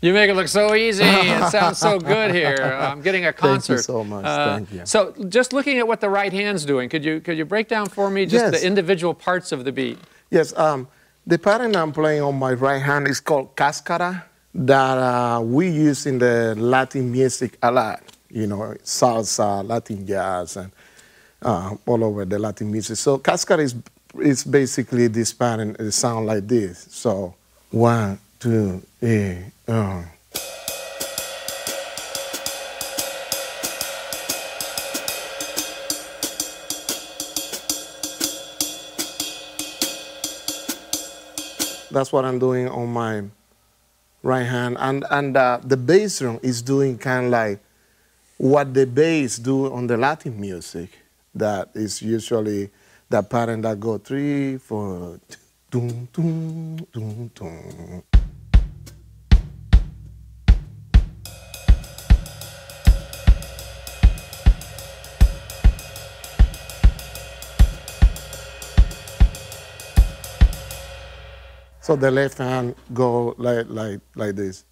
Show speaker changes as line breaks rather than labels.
You make it look so easy. It sounds so good here. I'm getting a concert.
Thank you so much.
Uh,
Thank you.
So, just looking at what the right hand's doing, could you could you break down for me just
Yes.
the individual parts of the beat?
Yes, um, the pattern I'm playing on my right hand is called cascara that uh, we use in the Latin music a lot. You know, salsa, Latin jazz, and uh, all over the Latin music. So cascara is is basically this pattern. It sound like this. So one, two, three. Uh. That's what I'm doing on my right hand, and and uh, the bass drum is doing kind of like what the bass do on the Latin music. That is usually the pattern that go three, four, doom, doom, doom, doom. So the left hand go like like like this.